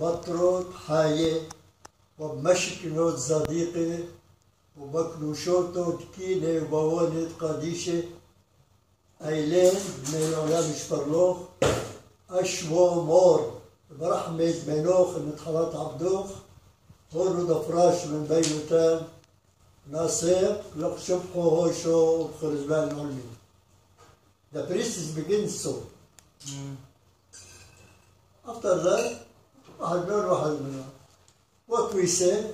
بطرود حاية وبمشكنوت صديقي وبكلوشوتو تكيلة وبوالد قديشة أيلين من العلام شبرلوخ أشوو مور برحمة منوخ نتحرات عبدوخ هون دفراش من بيوتان ناصر لق شبحو هوشو بخرزبان علمي The priest begins so. After that, منهم واحد منهم. Say,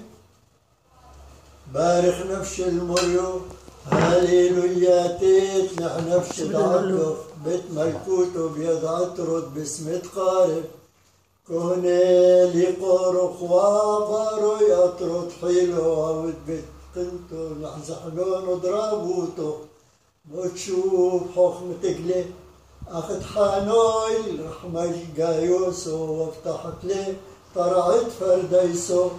بارك نفش المريو هاليلويا تيت نحن نفش تعطف بيت ملكوته بيد عطرد باسم قارب. كوني لقرق وابارو يطرد حيلو عود بيت قنتو نحزحلون وضربوتو وتشوف حكم تقلي. أخذ حانوي رحمة جايوسو وافتحت لي طرعت فرديسو.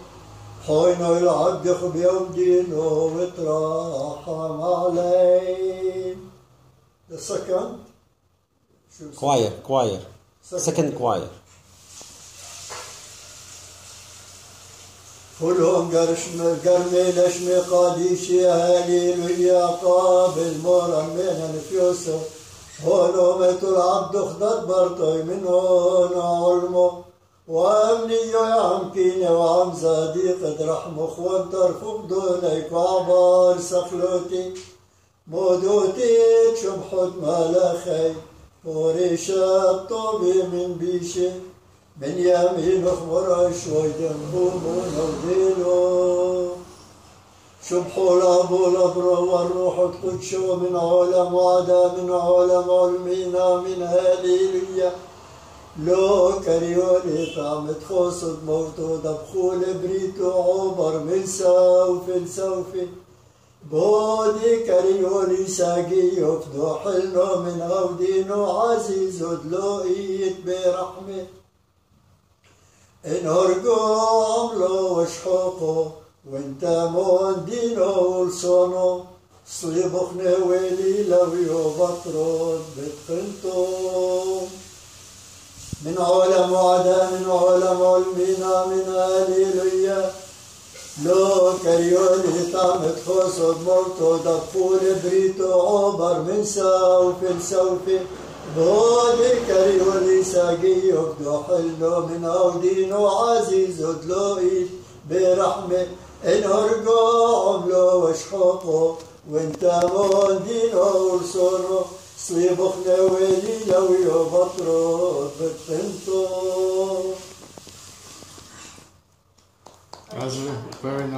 حوينو العبد بيوم دينو وتراحم علي The second. Choir choir. Second. Choir. كلهم قرشم قرمي لشمي قاديشي هاليلويا قابل مرمينا نفيوسو هولو ميتو العبد خدت برطوي من هون وامني يا عم كيني وعم صديق رحم اخوان ترفق دونيك وعبار سخلوتي مودوتي شمحط ملخي وريشة طوبي من بيشي من يمين اخبر شوي دمهم ونوديلو شبحوا الابو الابرو والروح القدس من عالم وعدا من عالم علمنا من هاليليا لو كريوني طعمت خوصد موتو دبخول بريتو عمر من سوف سوف بودي كريوني ساقي يفدو حلنو من عودينو عزيز ودلو ايت برحمه. إن هرقو عملو وشحوقو وانت مون دينو ولصونو صيبخنا ويلي لويو بطرود بتقنتو من عالم وعدا من عالم علمنا من هاليلويا لو كريوني طعمت خوصد موتو دفول بريتو عبر من سوف لسوف بودي كريوني ساقي يبدو حلو من أودينو عزيز ودلوئي برحمة أرقو عملو وشحوقو وانت مون دينو ورسونو صيبخنا لو بتنتو That's very nice.